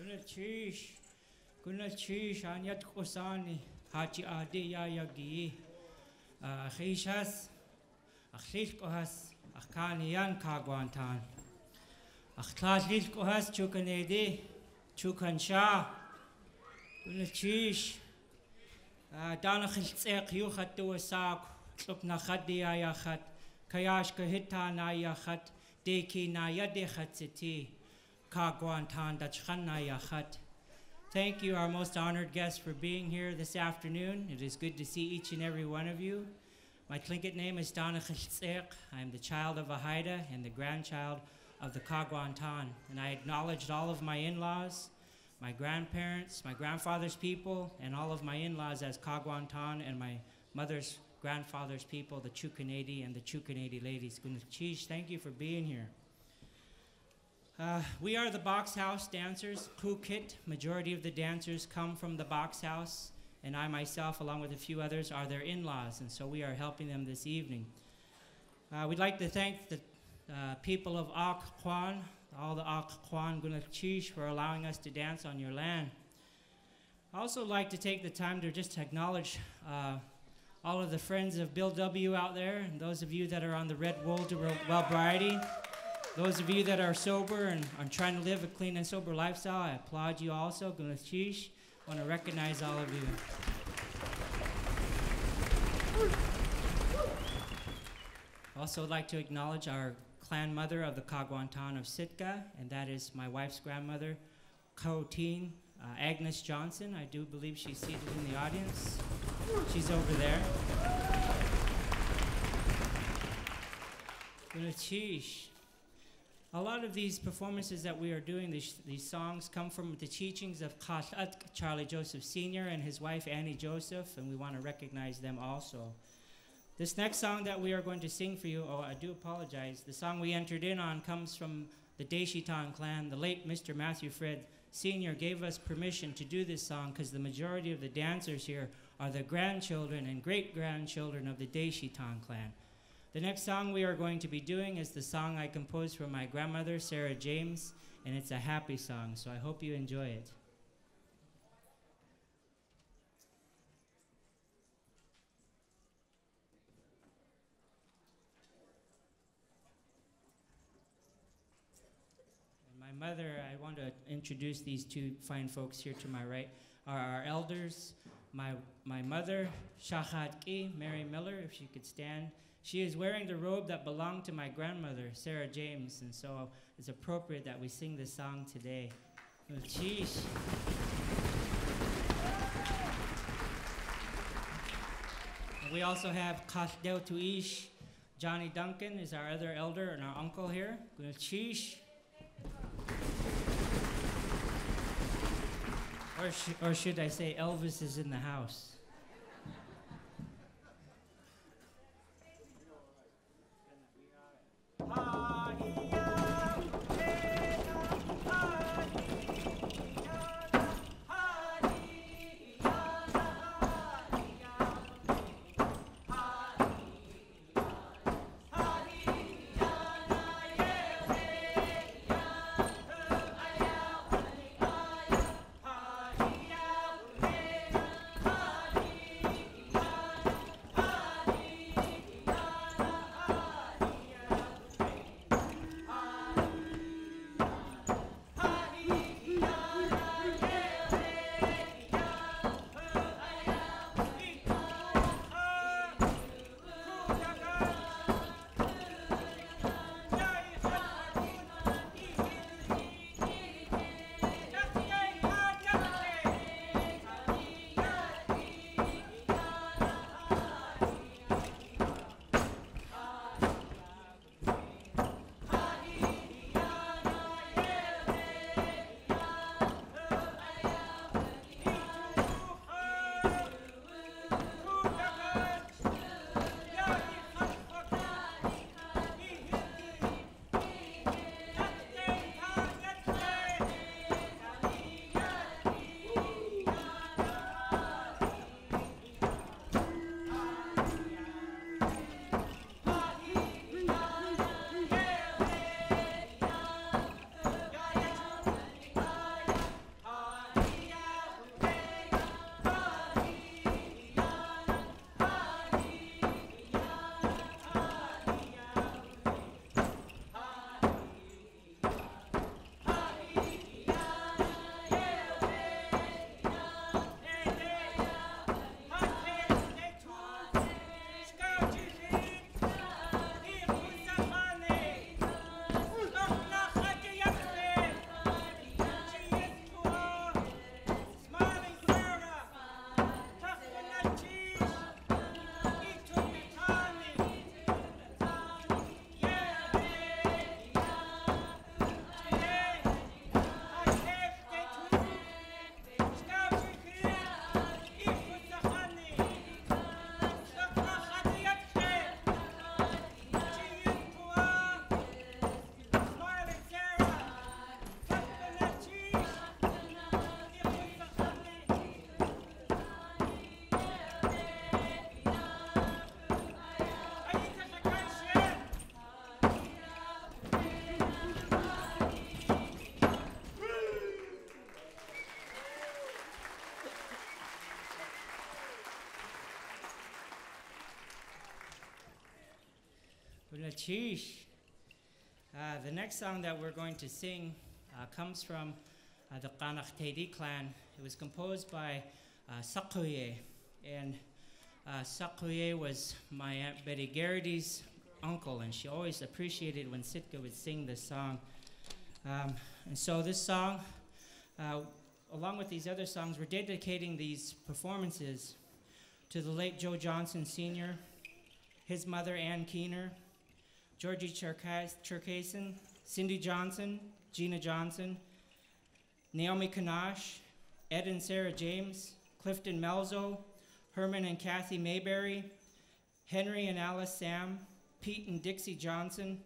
كنا تشيش كنا تشيش عن يد قصاني هاتي آدي يا يجي خيشاس أخليل قهاس أخكاني يان كاغوانتان أخلاليل قهاس تشوكن ايدي تشوكن شا كنا تشيش دانا خلتسيق يو خد وساق تلقنا خد يا يا خد كياش كهتا نا يا خد ديكي نا يدي خد Thank you, our most honored guests, for being here this afternoon. It is good to see each and every one of you. My Tlingit name is Dana Chitsek. I am the child of a Haida and the grandchild of the Kagwantan. And I acknowledged all of my in laws, my grandparents, my grandfather's people, and all of my in laws as Kagwantan and my mother's grandfather's people, the Chukanadi and the Chukanadi ladies. Thank you for being here. Uh, we are the Box House dancers, Kóok Hit. Majority of the dancers come from the Box House, and I myself, along with a few others, are their in-laws, and so we are helping them this evening. Uh, we'd like to thank the uh, people of Ak Kwan, all the Ak Kwan Gunachish, for allowing us to dance on your land. I also like to take the time to just acknowledge uh, all of the friends of Bill W. out there, and those of you that are on the Red Wool to Wellbriety. Those of you that are sober and are trying to live a clean and sober lifestyle, I applaud you also. Gunachish, I want to recognize all of you. Also would like to acknowledge our clan mother of the Kagwantan of Sitka, and that is my wife's grandmother, Koteen, uh, Agnes Johnson. I do believe she's seated in the audience. She's over there. Gunachish. A lot of these performances that we are doing, these, these songs, come from the teachings of Khatat Charlie Joseph Sr. and his wife Annie Joseph, and we want to recognize them also. This next song that we are going to sing for you, oh, I do apologize. The song we entered in on comes from the Deshitan clan. The late Mr. Matthew Fred Sr. gave us permission to do this song because the majority of the dancers here are the grandchildren and great grandchildren of the Deshitan clan. The next song we are going to be doing is the song I composed for my grandmother, Sarah James, and it's a happy song, so I hope you enjoy it. My mother, I want to introduce these two fine folks here to my right, are our elders. My, my mother, Shahat Ki, Mary Miller, if she could stand. She is wearing the robe that belonged to my grandmother, Sarah James, and so it's appropriate that we sing this song today. Oh, sheesh. We also have Kashdel Tuish. Johnny Duncan is our other elder and our uncle here. Oh, sheesh. Or, sh- or should I say Elvis is in the house? Sheesh. Uh, the next song that we're going to sing uh, comes from uh, the Kanach Tedi clan. It was composed by uh, Sakuye. And uh, Sakuye was my Aunt Betty Garrity's uncle, and she always appreciated when Sitka would sing this song. Um, and so this song, uh, along with these other songs, we're dedicating these performances to the late Joe Johnson Sr., his mother Ann Keener, Georgie Cherkason, Cindy Johnson, Gina Johnson, Naomi Kanash, Ed and Sarah James, Clifton Melzo, Herman and Kathy Mayberry, Henry and Alice Sam, Pete and Dixie Johnson,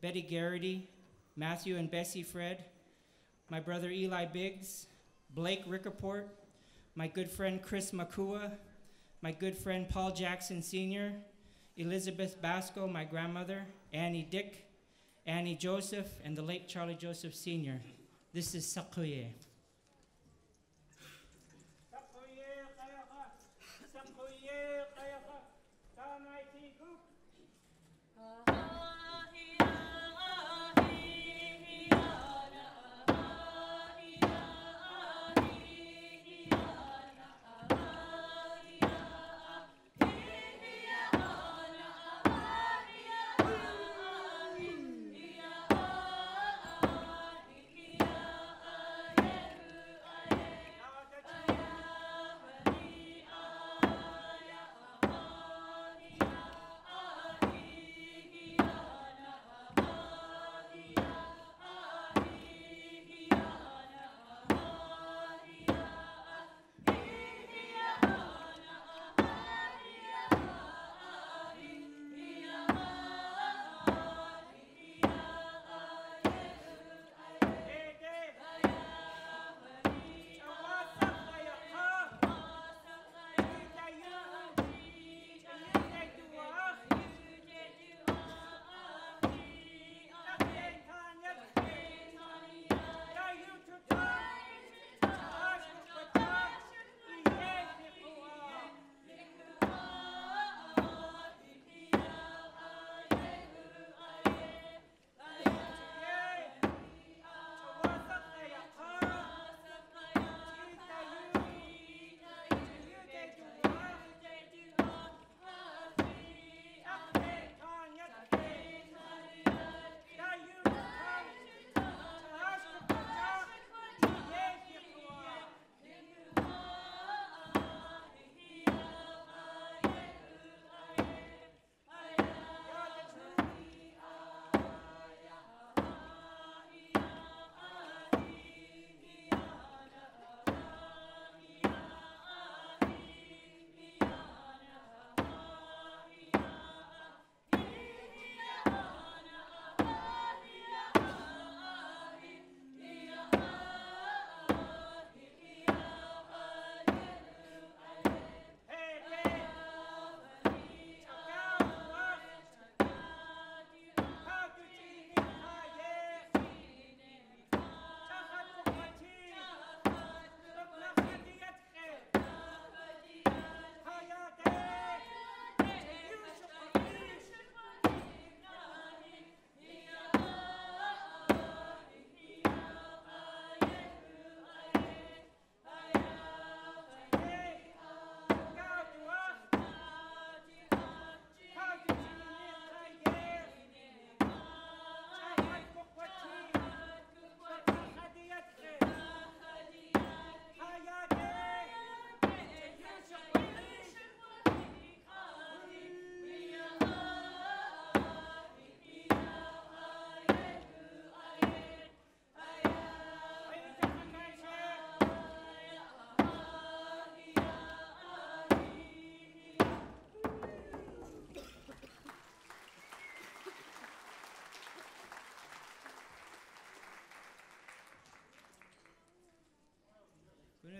Betty Garrity, Matthew and Bessie Fred, my brother Eli Biggs, Blake Rickaport, my good friend Chris Makua, my good friend Paul Jackson Sr., Elizabeth Basco, my grandmother, Annie Dick, Annie Joseph, and the late Charlie Joseph Sr. This is Sakuye.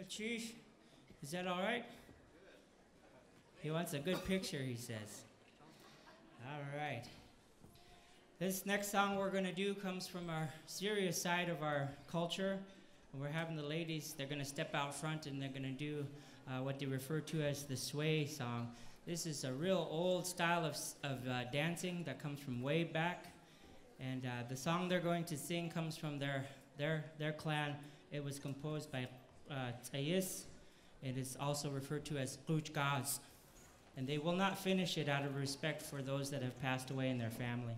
Chief, is that all right? He wants a good picture, he says. All right. This next song we're going to do comes from our serious side of our culture. And We're having the ladies, they're going to step out front and they're going to do uh, what they refer to as the sway song. This is a real old style of, of uh, dancing that comes from way back. And uh, the song they're going to sing comes from their, their, their clan. It was composed by uh. It is also referred to as Gaz. And they will not finish it out of respect for those that have passed away in their family.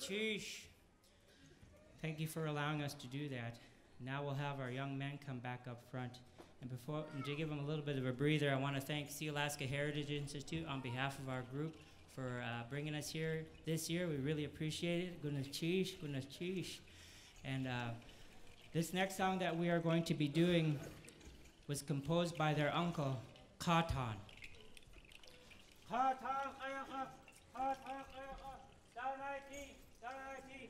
Sheesh. Thank you for allowing us to do that. Now we'll have our young men come back up front. And before, and to give them a little bit of a breather, I want to thank Sealaska Heritage Institute on behalf of our group for uh, bringing us here this year. We really appreciate it. Goodness cheesh. And uh, this next song that we are going to be doing was composed by their uncle, Katan. Danaiti,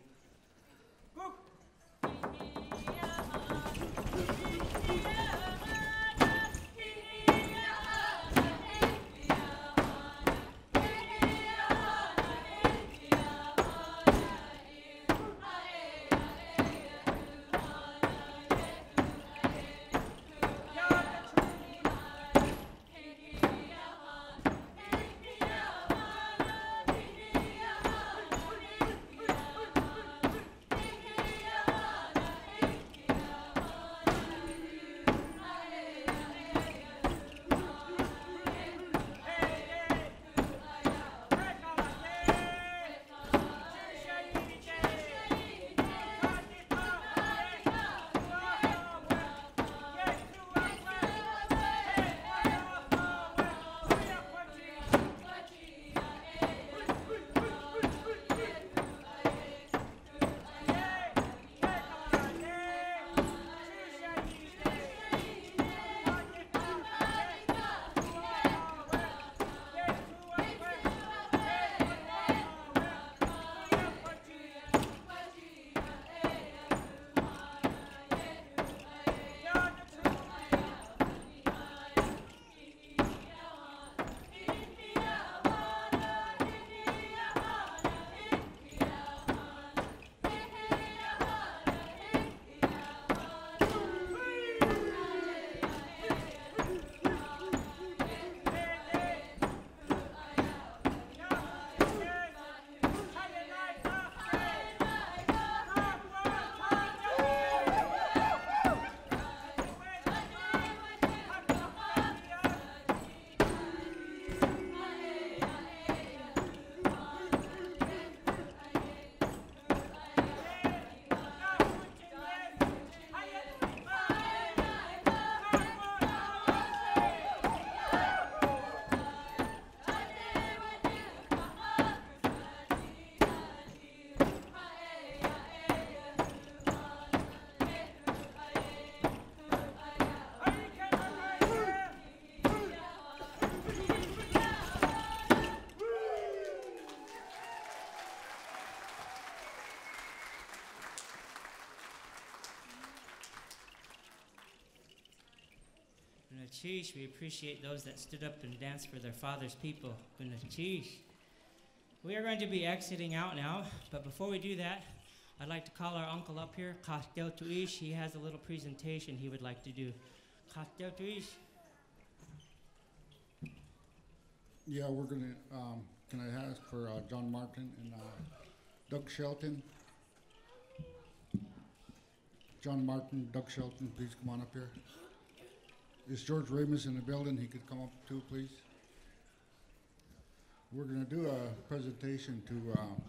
Sheesh, we appreciate those that stood up and danced for their father's people. Sheesh. We are going to be exiting out now, but before we do that, I'd like to call our uncle up here, Castel Tuish. He has a little presentation he would like to do. Castel Tuish. Yeah, we're gonna, um, can I ask for, uh, John Martin and, uh, Doug Shelton? John Martin, Doug Shelton, please come on up here. Is George Ramos in the building? He could come up too, please. We're gonna do a presentation to, um,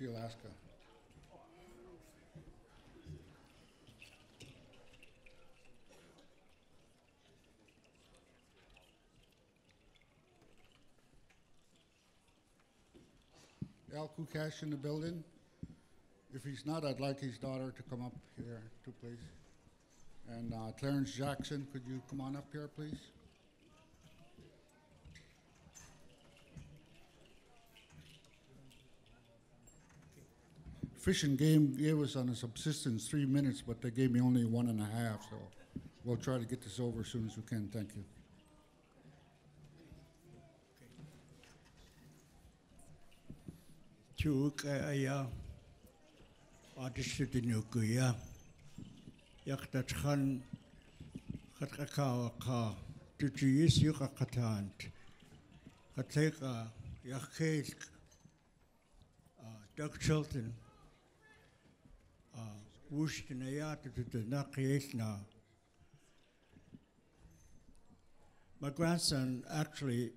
Sealaska. Al Kukash in the building? If he's not, I'd like his daughter to come up here too, please. And uh, Clarence Jackson, could you come on up here, please? Fish and Game gave us on a subsistence three minutes, but they gave me only one and a half, so we'll try to get this over as soon as we can. Thank you. Chuk aya artist in Ukuya. Yu ka katant. Kateka yak ke Doug Chilton wush na ya tu tu na na. My grandson actually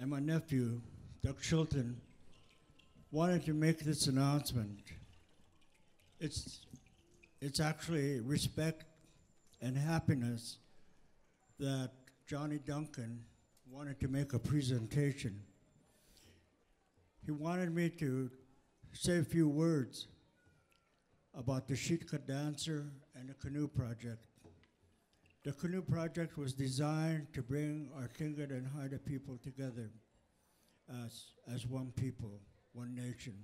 and my nephew, Doug Chilton, wanted to make this announcement. It's, it's actually respect and happiness that Johnny Duncan wanted to make a presentation. He wanted me to say a few words about the Shitka Dancer and the Canoe Project. The Canoe Project was designed to bring our Tlingit and Haida people together as, as one people, one nation.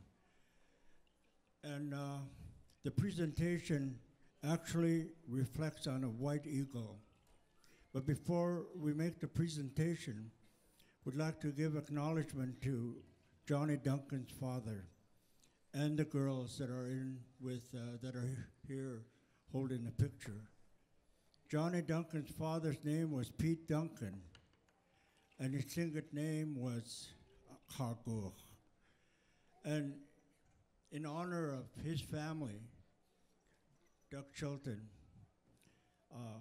And uh, the presentation actually reflects on a white eagle. But before we make the presentation, we'd like to give acknowledgement to Johnny Duncan's father and the girls that are in with uh, that are here holding the picture. Johnny Duncan's father's name was Pete Duncan, and his Tlingit name was Kaguch. And in honor of his family, Doug Chilton, uh,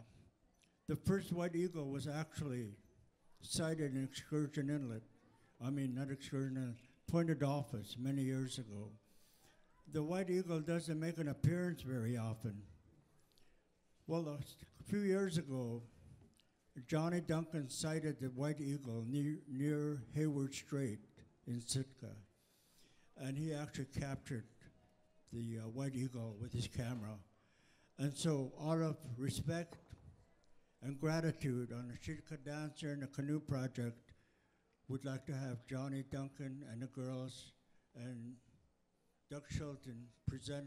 the first white eagle was actually sighted in Excursion Inlet. I mean, not Excursion Inlet, Point of Adolphus many years ago. The white eagle doesn't make an appearance very often. Well, a few years ago, Johnny Duncan sighted the white eagle near, near Hayward Strait in Sitka. And he actually captured the uh, white eagle with his camera. And so, out of respect and gratitude on the Sitka Dancer and the Canoe Project, we'd like to have Johnny Duncan and the girls and Doug Shelton present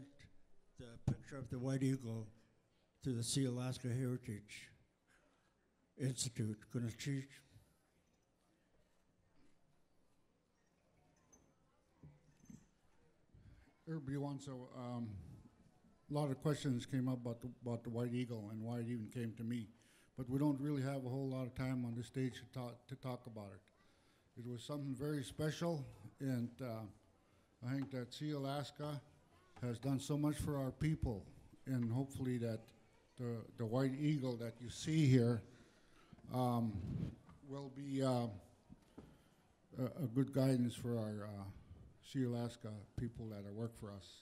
the picture of the white eagle to the Sealaska Heritage Institute. Gonna teach. Everybody wants to, um, a lot of questions came up about the, about the White Eagle and why it even came to me. But we don't really have a whole lot of time on this stage to talk, to talk about it. It was something very special, and uh, I think that Sealaska has done so much for our people, and hopefully that the, the White Eagle that you see here um, will be uh, a, a good guidance for our uh, Sealaska people that work for us.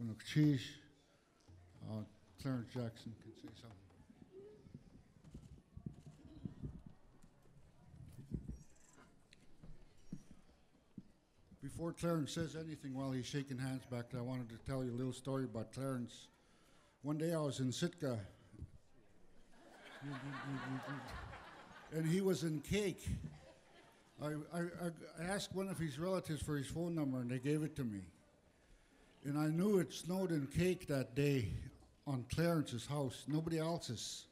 Gunukshish, uh, Clarence Jackson can say something. Before Clarence says anything while he's shaking hands back there, I wanted to tell you a little story about Clarence. One day I was in Sitka, and he was in Kake. I, I, I asked one of his relatives for his phone number, and they gave it to me. And I knew it snowed in Kake that day on Clarence's house, nobody else's.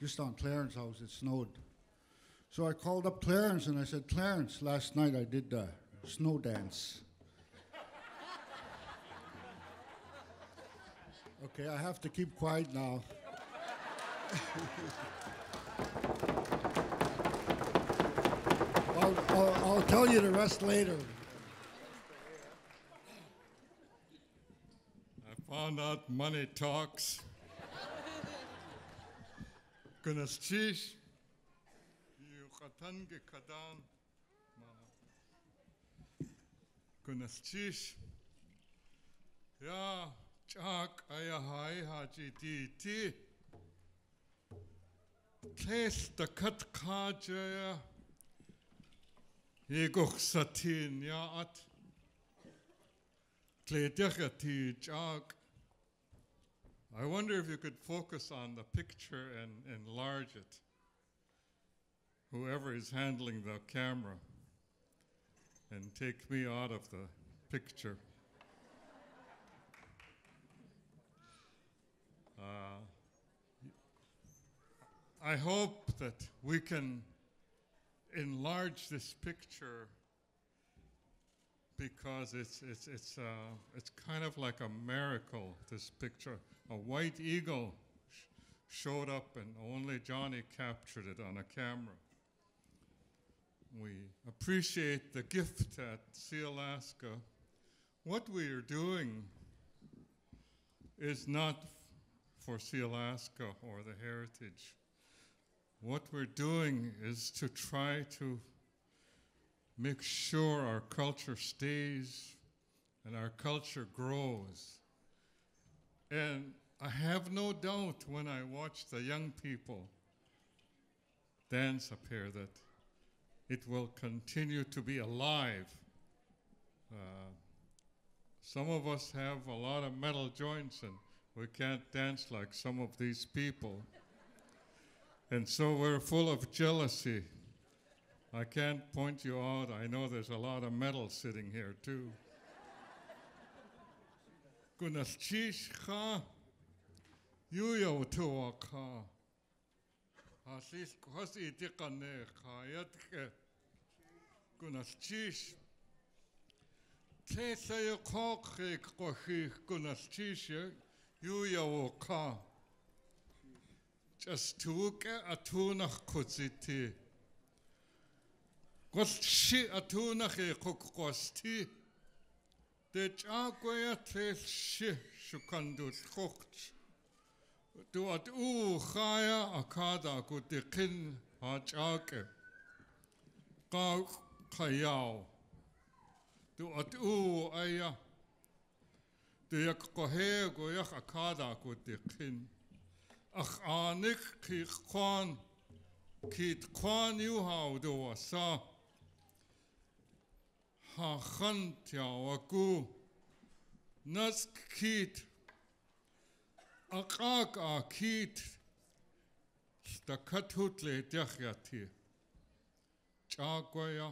Just on Clarence's house, it snowed. So I called up Clarence and I said, Clarence, last night I did the snow dance. okay, I have to keep quiet now. I'll, I'll, I'll tell you the rest later. Found out money talks. Kunas chish, yuqatan ge kadan, kunas chish, ya chak aya hai haji ti ti, tles da kat kajaya, yegoch satin ya at, Tledecha chak. I wonder if you could focus on the picture and enlarge it. Whoever is handling the camera and take me out of the picture. Uh, I hope that we can enlarge this picture because it's, it's, it's, uh, it's kind of like a miracle, this picture. A white eagle sh- showed up, and only Johnny captured it on a camera. We appreciate the gift at Sealaska. What we are doing is not for Sealaska or the heritage. What we're doing is to try to make sure our culture stays and our culture grows. And I have no doubt when I watch the young people dance up here that it will continue to be alive. Uh, some of us have a lot of metal joints and we can't dance like some of these people. And so we're full of jealousy. I can't point you out. I know there's a lot of metal sitting here too. гуналчишха юу явтууака халил хос идикканэ хаятгэ гуналчиш тэлэе коохыг гохих гуналчиш юу явуука just tuke atunach kutsiti golshi atunach qoqqosti Det agoja till sjukandulkokt. Du at uhaja akada kudikin hajake. Gauk kajau. Du at uaja. Du jak kohego jak akada kudikin. Ach anik kik kwan. Kit kwan juhau du asa. ჰახანთიავაკუ ნასკით აყაკაკით სტაკათუтле დიახიათი ჭაგვაია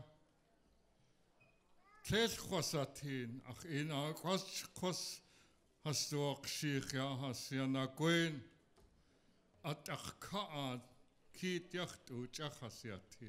თელხვასათინ ახ ენა ყვასჩხოს ჰასტოყში ხიაჰასიანაგვენ ატახკაა ქიტიახტუ ჭახასიათი.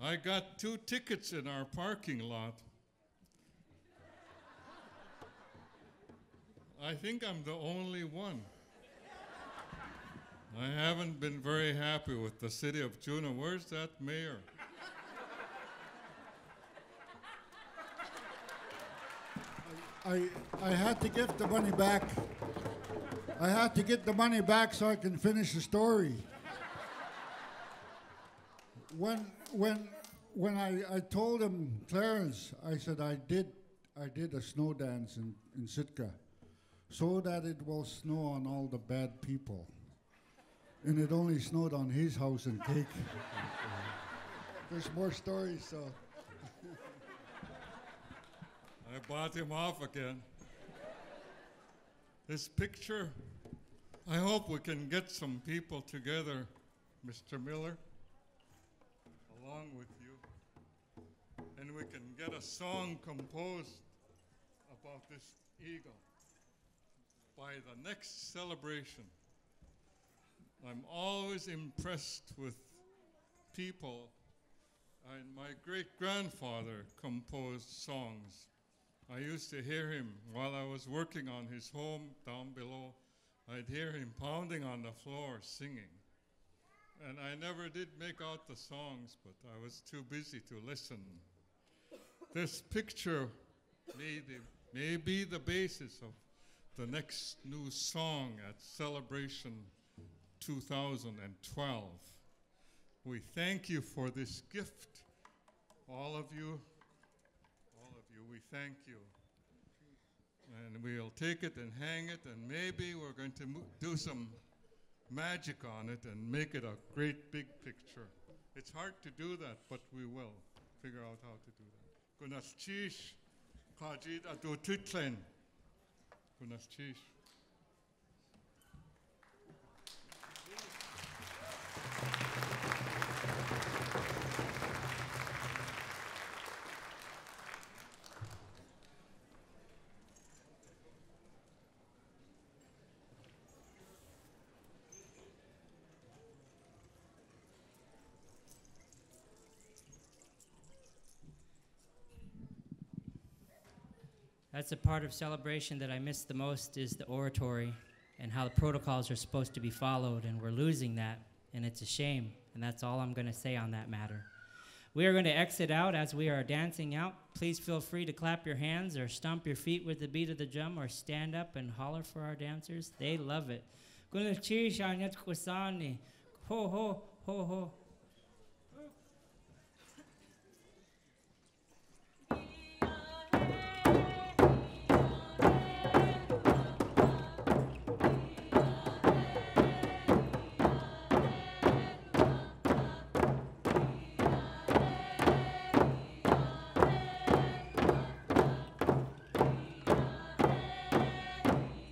I got two tickets in our parking lot. I think I'm the only one. I haven't been very happy with the city of Juneau. Where's that mayor? I, I had to give the money back. I had to get the money back so I can finish the story. When, when, when I, I told him, Clarence, I said, I did, I did a snow dance in, in Sitka so that it will snow on all the bad people. And it only snowed on his house and Kake. There's more stories, so. I bought him off again. This picture, I hope we can get some people together, Mr. Miller, along with you, and we can get a song composed about this eagle by the next celebration. I'm always impressed with people. And my great grandfather composed songs. I used to hear him while I was working on his home down below. I'd hear him pounding on the floor singing. And I never did make out the songs, but I was too busy to listen. This picture may, the, may be the basis of the next new song at Celebration 2012. We thank you for this gift. All of you, all of you, we thank you. And we'll take it and hang it, and maybe we're going to do some magic on it and make it a great big picture. It's hard to do that, but we will figure out how to do that. Gunalchéesh, kajit adu. Gunalchéesh. That's the part of celebration that I miss the most is the oratory and how the protocols are supposed to be followed, and we're losing that, and it's a shame. And that's all I'm going to say on that matter. We are going to exit out as we are dancing out. Please feel free to clap your hands or stomp your feet with the beat of the drum or stand up and holler for our dancers. They love it. Ho ho ho ho